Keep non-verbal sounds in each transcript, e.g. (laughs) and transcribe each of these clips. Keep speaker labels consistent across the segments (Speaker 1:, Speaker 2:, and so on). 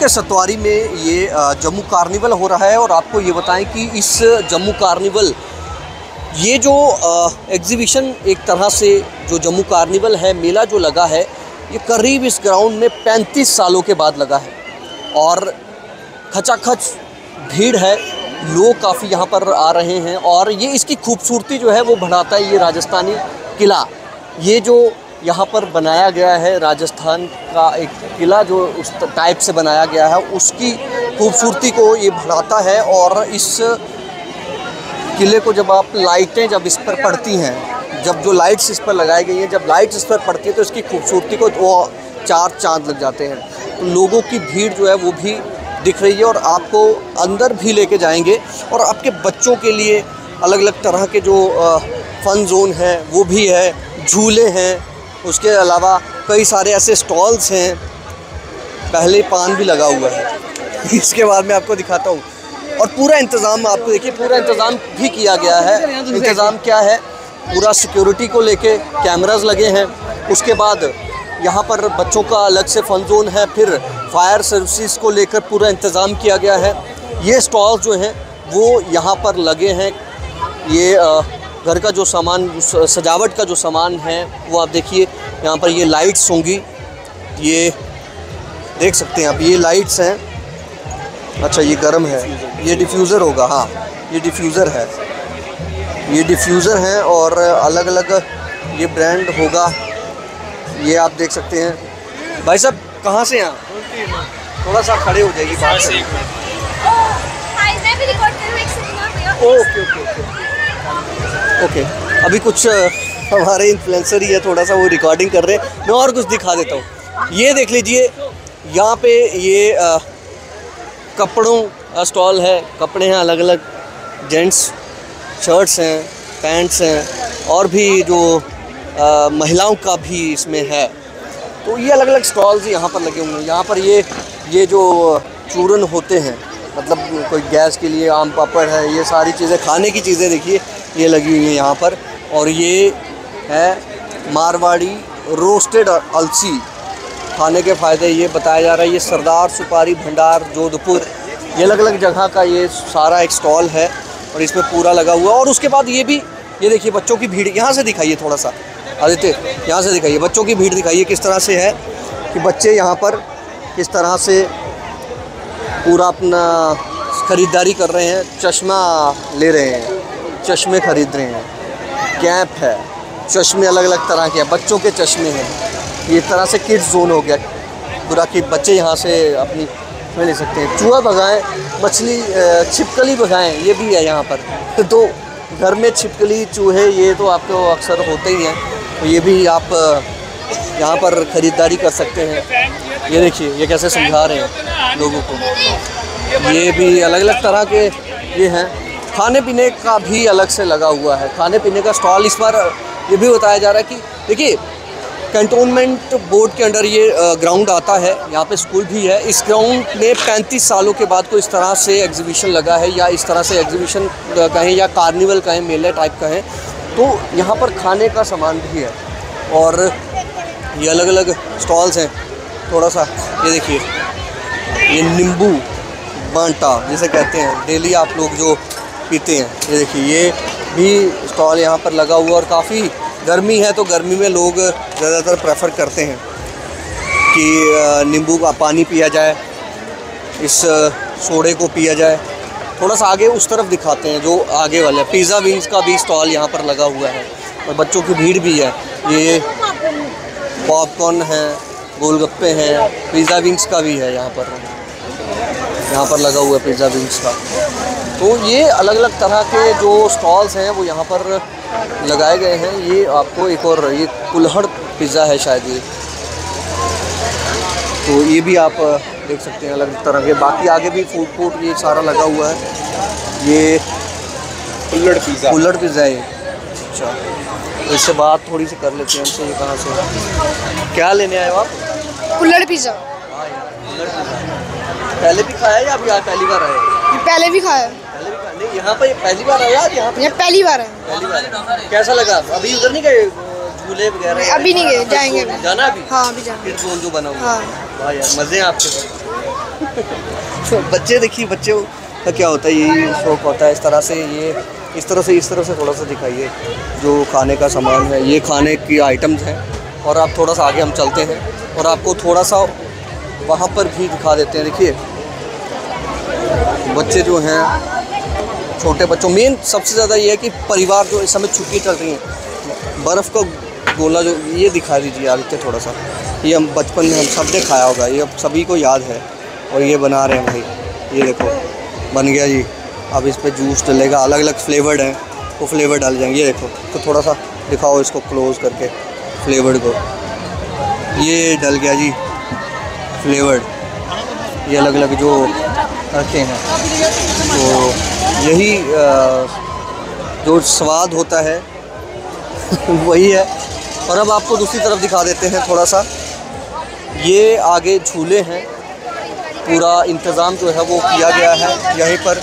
Speaker 1: के सतवारी में ये जम्मू कार्निवल हो रहा है और आपको ये बताएँ कि इस जम्मू कार्निवल, ये जो एग्जीबिशन एक तरह से जो जम्मू कार्निवल है, मेला जो लगा है, ये करीब इस ग्राउंड में 35 सालों के बाद लगा है। और खचाखच भीड़ है, लोग काफ़ी यहाँ पर आ रहे हैं और ये इसकी खूबसूरती जो है वो बढ़ाता है ये राजस्थानी किला। ये जो यहाँ पर बनाया गया है, राजस्थान का एक किला जो उस टाइप से बनाया गया है, उसकी खूबसूरती को ये बढ़ाता है और इस किले को जब आप लाइटें जब इस पर पड़ती हैं, जब जो लाइट्स इस पर लगाई गई हैं, जब लाइट्स इस पर पड़ती हैं तो इसकी खूबसूरती को वो चार चाँद लग जाते हैं। तो लोगों की भीड़ जो है वो भी दिख रही है और आपको अंदर भी लेके जाएँगे और आपके बच्चों के लिए अलग अलग तरह के जो फन जोन है, वो भी है, झूले हैं उसके अलावा कई सारे ऐसे स्टॉल्स हैं। पहले पान भी लगा हुआ है। (laughs) इसके बाद मैं आपको दिखाता हूँ। और पूरा इंतज़ाम आपको देखिए पूरा इंतज़ाम भी किया गया है। इंतज़ाम क्या है? पूरा सिक्योरिटी को लेके कैमरास लगे हैं। उसके बाद यहाँ पर बच्चों का अलग से फन जोन है। फिर फायर सर्विसेज़ को लेकर पूरा इंतज़ाम किया गया है। ये स्टॉल जो हैं वो यहाँ पर लगे हैं। ये अ, घर का जो सामान सजावट का जो सामान है वो आप देखिए यहाँ पर ये लाइट्स होंगी। ये देख सकते हैं आप ये लाइट्स हैं। अच्छा ये गर्म है। ये डिफ्यूज़र होगा हाँ। ये डिफ्यूज़र है। ये डिफ्यूज़र है और अलग अलग ये ब्रांड होगा। ये आप देख सकते हैं। भाई साहब कहाँ से हैं थोड़ा सा खड़े हो जाएगी बात
Speaker 2: भैया।
Speaker 1: Okay okay okay. ओके अभी कुछ हमारे इन्फ्लुएंसर ही है थोड़ा सा वो रिकॉर्डिंग कर रहे हैं। मैं और कुछ दिखा देता हूँ। ये देख लीजिए यहाँ पे ये अ, कपड़ों स्टॉल है। कपड़े हैं अलग अलग जेंट्स शर्ट्स हैं पैंट्स हैं और भी जो अ, महिलाओं का भी इसमें है। तो ये अलग अलग स्टॉल्स यहाँ पर लगे हुए हैं। यहाँ पर ये ये जो चूरन होते हैं मतलब कोई गैस के लिए आम पापड़ है ये सारी चीज़ें खाने की चीज़ें देखिए। ये लगी हुई है यहाँ पर। और ये है मारवाड़ी रोस्टेड अलसी। खाने के फ़ायदे ये बताया जा रहा है, ये सरदार सुपारी भंडार जोधपुर। ये अलग अलग जगह का ये सारा एक स्टॉल है और इसमें पूरा लगा हुआ और उसके बाद ये भी, ये देखिए बच्चों की भीड़, यहाँ से दिखाइए थोड़ा सा आदित्य, यहाँ से दिखाइए। बच्चों की भीड़ दिखाइए किस तरह से है कि बच्चे यहाँ पर किस तरह से पूरा अपना ख़रीदारी कर रहे हैं, चश्मा ले रहे हैं। चश्मे ख़रीद रहे हैं। कैप है। चश्मे अलग अलग तरह के हैं। बच्चों के चश्मे हैं। ये तरह से किड्स जोन हो गया। पूरा कि बच्चे यहाँ से अपनी में ले सकते। हैं चूहा भगाएँ, मछली छिपकली भगाएँ, ये भी है यहाँ पर। (laughs) तो घर में छिपकली, चूहे, ये तो आपको अक्सर होते ही हैं। तो ये भी आप यहाँ पर ख़रीदारी कर सकते हैं। ये देखिए, ये कैसे समझा रहे हैं लोगों को। ये भी अलग अलग तरह के ये हैं। खाने पीने का भी अलग से लगा हुआ है। खाने पीने का स्टॉल इस बार, ये भी बताया जा रहा है कि, देखिए कंटोनमेंट बोर्ड के अंडर ये ग्राउंड आता है, यहाँ पे स्कूल भी है। इस ग्राउंड में 35 सालों के बाद को इस तरह से एग्जीबिशन लगा है या इस तरह से एग्जीबिशन कहें या कार्निवल कहें, मेले टाइप कहें तो यहाँ पर खाने का सामान भी है। और ये अलग अलग स्टॉल्स हैं। थोड़ा सा ये देखिए, ये नींबू, बांटा, जिसे कहते हैं। डेली आप लोग जो पीते हैं। ये देखिए, ये भी स्टॉल यहाँ पर लगा हुआ और काफ़ी गर्मी है तो गर्मी में लोग ज़्यादातर प्रेफर करते हैं कि नींबू का पानी पिया जाए, इस सोडे को पिया जाए। थोड़ा सा आगे उस तरफ़ दिखाते हैं, जो आगे वाला पिज़्ज़ा विंग्स का भी स्टॉल यहाँ पर लगा हुआ है और बच्चों की भीड़ भी है। ये पॉपकॉर्न है, गोलगप्पे हैं पिज़्ज़ा विंग्स का भी है यहाँ पर। यहाँ पर लगा हुआ है पिज़्ज़ा विंग्स का। तो ये अलग अलग तरह के जो स्टॉल्स हैं वो यहाँ पर लगाए गए हैं। ये आपको एक और ये कुल्हड़ पिज़्ज़ा है शायद ये। तो ये भी आप देख सकते हैं अलग तरह के। बाकी आगे भी फ़ूड कोर्ट ये सारा लगा हुआ है। ये
Speaker 3: कुल्लड़ पिज़्ज़ा।
Speaker 1: कुल्हड़ पिज़्ज़ा है अच्छा। तो इससे बात थोड़ी सी कर लेते हैं हमसे ये कहाँ से क्या लेने आए हो आप?
Speaker 4: कुल्लड़ पिज़्ज़ा।
Speaker 1: हाँ यार कुल्हड़ पिज़्ज़ा। पहले भी खाया है या अभी पहली बार आए
Speaker 4: पहले भी खाया
Speaker 1: यहाँ पर पहली बार आया यहाँ पे
Speaker 4: पहली बार है
Speaker 1: पहली बार कैसा लगा? अभी उधर नहीं गए? झूले वगैरह
Speaker 4: अभी नहीं गए, जाएँगे अभी।
Speaker 1: जाना अभी?
Speaker 4: हाँ अभी जाना
Speaker 1: फिर जोन जो बना हुआ।
Speaker 4: हाँ।
Speaker 1: वाह यार मज़े हैं आपके। (laughs) बच्चे देखिए बच्चे का क्या होता है यही शौक होता है। इस तरह से ये इस तरह से इस तरह से थोड़ा सा दिखाइए जो खाने का सामान है। ये खाने की आइटम्स हैं। और आप थोड़ा सा आगे हम चलते हैं। और आपको थोड़ा सा वहाँ पर भी दिखा देते हैं। देखिए बच्चे जो हैं छोटे बच्चों मेन सबसे ज़्यादा ये है कि परिवार जो इस समय छुट्टी चल रही हैं। बर्फ़ का गोला जो, ये दिखा दीजिए इतने थोड़ा सा। ये हम बचपन में हम सबने खाया होगा, ये अब सभी को याद है। और ये बना रहे हैं भाई, ये देखो, बन गया जी। अब इस पर जूस डलेगा अलग अलग फ्लेवर्ड हैं, वो फ्लेवर डाल जाएँगे, ये देखो। तो थोड़ा सा दिखाओ इसको क्लोज करके फ्लेवर्ड को। ये डल गया जी फ्लेवर्ड ये अलग अलग जो रखे हैं तो यही जो स्वाद होता है, (laughs) वही है। और अब आपको दूसरी तरफ़ दिखा देते हैं थोड़ा सा ये आगे झूले हैं। पूरा इंतज़ाम जो है वो किया गया है यहीं पर।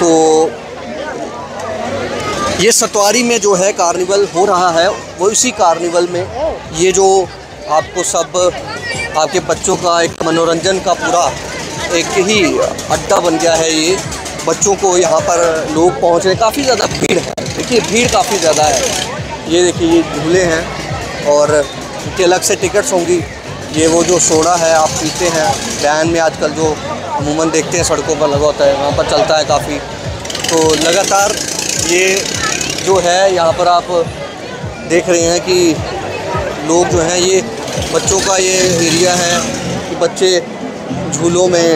Speaker 1: तो ये सतवारी में जो है कार्निवल हो रहा है, वो इसी कार्निवल में। ये जो आपको सब, आपके बच्चों का एक मनोरंजन का पूरा एक ही अड्डा बन गया है ये। बच्चों को यहाँ पर लोग पहुँच रहे काफ़ी ज़्यादा भीड़ है। देखिए, भीड़ काफ़ी ज़्यादा है। ये देखिए, ये झूले हैं और इनके अलग से टिकट्स होंगी। ये वो जो सोडा है, आप पीते हैं। बैन में आजकल जो अमूमन देखते हैं, सड़कों पर लगा होता है, वहाँ पर चलता है काफ़ी। तो लगातार ये जो है, यहाँ पर आप देख रहे हैं कि लोग जो हैं, ये बच्चों का ये एरिया है कि बच्चे झूलों में,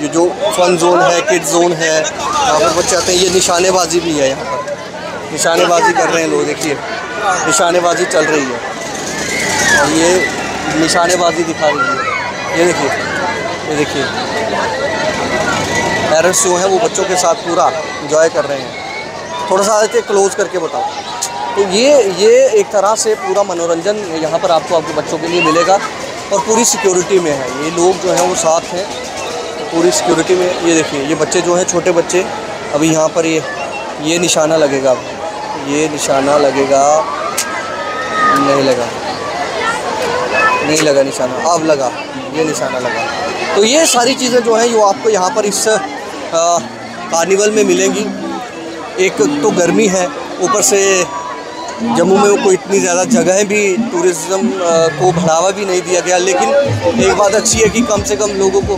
Speaker 1: ये जो फन जोन है किड जोन है, यहाँ पर बच्चे आते हैं, ये निशानेबाजी भी है यहाँ पर। निशानेबाजी कर रहे हैं लोग, देखिए। निशानेबाजी चल रही है। और ये निशानेबाजी दिखा रही है। ये देखिए ये देखिए। पेरेंट्स जो हैं, वो बच्चों के साथ पूरा इंजॉय कर रहे हैं। थोड़ा सा आते क्लोज करके बताओ। तो ये ये एक तरह से पूरा मनोरंजन यहाँ पर आपको, आपके बच्चों के लिए मिलेगा। और पूरी सिक्योरिटी में है। ये लोग जो हैं वो साथ हैं। पूरी सिक्योरिटी में, ये देखिए, ये बच्चे जो हैं, छोटे बच्चे, अभी यहाँ पर ये ये निशाना लगेगा। ये निशाना लगेगा। नहीं लगा। नहीं लगा निशाना। अब लगा। ये निशाना लगा। तो ये सारी चीज़ें जो हैं वो आपको यहाँ पर इस कार्निवल में मिलेंगी। एक तो गर्मी है, ऊपर से जम्मू में कोई इतनी ज़्यादा जगहें भी टूरिज़्म को बढ़ावा भी नहीं दिया गया, लेकिन एक बात अच्छी है कि कम से कम लोगों को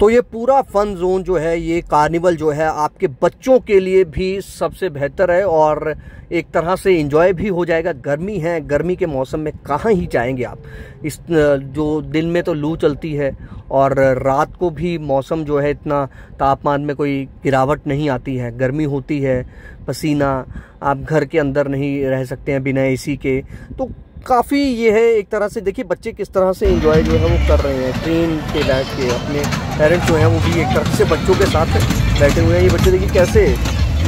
Speaker 1: तो ये पूरा फन जोन जो है, ये कार्निवल जो है, आपके बच्चों के लिए भी सबसे बेहतर है और एक तरह से इंजॉय भी हो जाएगा। गर्मी है, गर्मी के मौसम में कहाँ ही जाएँगे आप? इस, जो दिन में तो लू चलती है और रात को भी मौसम जो है इतना तापमान में कोई गिरावट नहीं आती है। गर्मी होती है, पसीना, आप घर के अंदर नहीं रह सकते हैं बिना एसी के। तो काफ़ी ये है एक तरह से, देखिए बच्चे किस तरह से इंजॉय जो है वो कर रहे हैं। ट्रेन के बैठ के अपने पेरेंट्स जो हैं वो भी एक तरह से बच्चों के साथ बैठे हुए हैं। ये बच्चे देखिए कैसे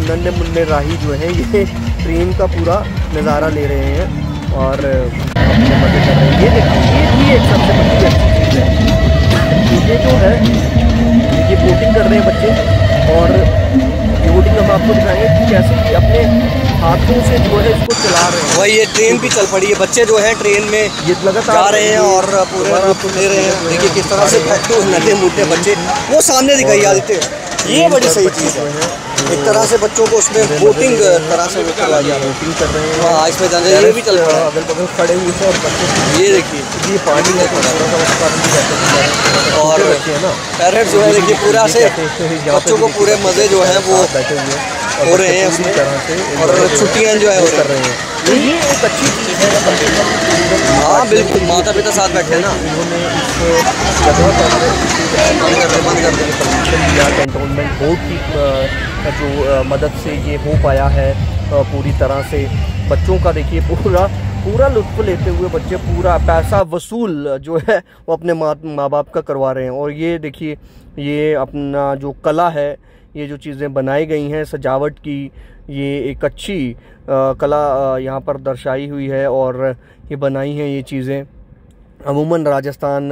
Speaker 1: नन्हे मुन्ने राही जो हैं, ये ट्रेन का पूरा नज़ारा ले रहे हैं और अपने मज़े कर रहे हैं। ये देखिए, ये भी एक सबसे बड़ी चीज़ है। ये जो है, ये बोटिंग कर रहे हैं बच्चे और बोटिंग हम आपको दिखाएँगे कि कैसे अपने हाथों से जो है इसको चला रहे हैं।
Speaker 3: वही ये ट्रेन भी चल पड़ी है। बच्चे जो है ट्रेन में
Speaker 1: ये लगातार
Speaker 3: जा रहे हैं और पूरे ले रहे हैं। देखिए किस तरह से फट्टू नटे मोटे बच्चे वो सामने दिखाई आदित्य ये बड़ी सही चीज़ है। एक तरह से बच्चों को उसमें बोटिंग तरह से करवा दिया
Speaker 1: बोटिंग कर रहे हैं।
Speaker 3: हाँ इसमें जाने ये भी चल रहा है।
Speaker 1: अगल बगल खड़े हुए हैं और बच्चे
Speaker 3: ये देखिए।
Speaker 1: ये पानी है हैं।
Speaker 3: और पेरेंट्स जो है देखिए पूरा से बच्चों को पूरे मज़े जो है वो
Speaker 1: बैठे हुए हैं।
Speaker 3: हो रहे हैं उसमें और छुट्टियाँ जो है
Speaker 1: कर रहे हैं। तो ये एक अच्छी चीज़ है
Speaker 3: हाँ बिल्कुल माता पिता साथ बैठे हैं ना।
Speaker 1: कैंटोनमेंट बोर्ड की जो मदद से ये हो पाया है पूरी तरह से। बच्चों का देखिए पूरा पूरा लुत्फ लेते हुए बच्चे पूरा पैसा वसूल जो है वो अपने माँ माँ बाप का करवा रहे हैं। और ये देखिए ये अपना जो कला है ये जो चीज़ें बनाई गई हैं सजावट की ये एक अच्छी अ, कला यहाँ पर दर्शाई हुई है और ये बनाई हैं ये चीज़ें। अमूमन राजस्थान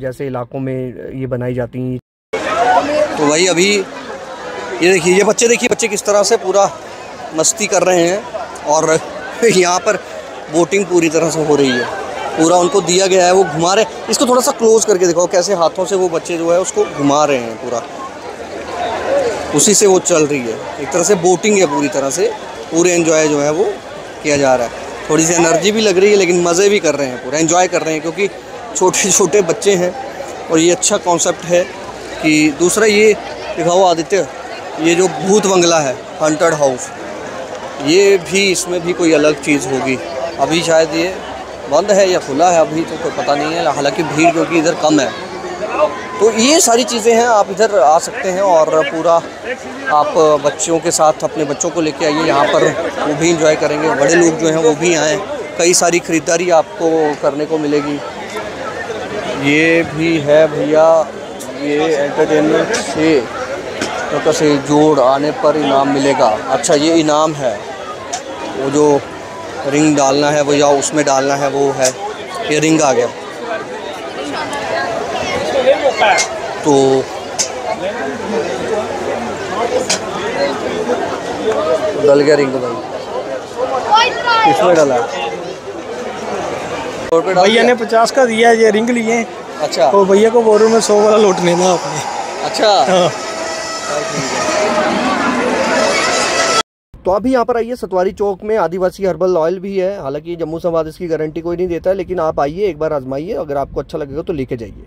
Speaker 1: जैसे इलाकों में ये बनाई जाती हैं।
Speaker 3: तो वही अभी ये देखिए ये बच्चे देखिए बच्चे किस तरह से पूरा मस्ती कर रहे हैं और (laughs) यहाँ पर
Speaker 1: बोटिंग पूरी तरह से हो रही है। पूरा उनको दिया गया है वो घुमा रहे इसको थोड़ा सा क्लोज करके दिखाओ कैसे हाथों से वो बच्चे जो है उसको घुमा रहे हैं पूरा। उसी से वो चल रही है। एक तरह से बोटिंग है पूरी तरह से। पूरे एंजॉय जो है वो किया जा रहा है। थोड़ी सी एनर्जी भी लग रही है, लेकिन मज़े भी कर रहे हैं पूरा। एंजॉय कर रहे हैं, क्योंकि छोटे छोटे बच्चे हैं और ये अच्छा कॉन्सेप्ट है कि दूसरा ये, दिखाओ आदित्य, ये जो भूत बंगला है हंटेड हाउस ये भी इसमें भी कोई अलग चीज़ होगी। अभी शायद ये बंद है या खुला है, अभी तो कोई पता नहीं है। हालाँकि भीड़ क्योंकि इधर कम है। तो ये सारी चीज़ें हैं, आप इधर आ सकते हैं और पूरा आप बच्चों के साथ अपने बच्चों को लेके आइए, यहाँ पर वो भी इंजॉय करेंगे, बड़े लोग जो हैं वो भी आएँ, कई सारी ख़रीदारी आपको करने को मिलेगी। ये भी है भैया, ये एंटरटेनमेंट से तो से जोड़ आने पर इनाम मिलेगा। अच्छा ये इनाम है, वो जो रिंग डालना है, वो या उसमें डालना है, वो है, ये रिंग आ गया। तो डल गया रिंग भाई। किसमें डाला।
Speaker 4: भैया ने पचास का दिया ये रिंग लिए
Speaker 1: अच्छा।
Speaker 4: तो भैया को बोल रहा हूँ मैं सौ वाला लौट लेना आपने
Speaker 1: अच्छा।
Speaker 4: हाँ।
Speaker 1: तो अभी यहाँ पर आइए सतवारी चौक में आदिवासी हर्बल ऑयल भी है। हालाँकि जम्मू संवाद इसकी गारंटी कोई नहीं देता है लेकिन आप आइए एक बार आजमाइए। अगर आपको अच्छा लगेगा तो लेके जाइए।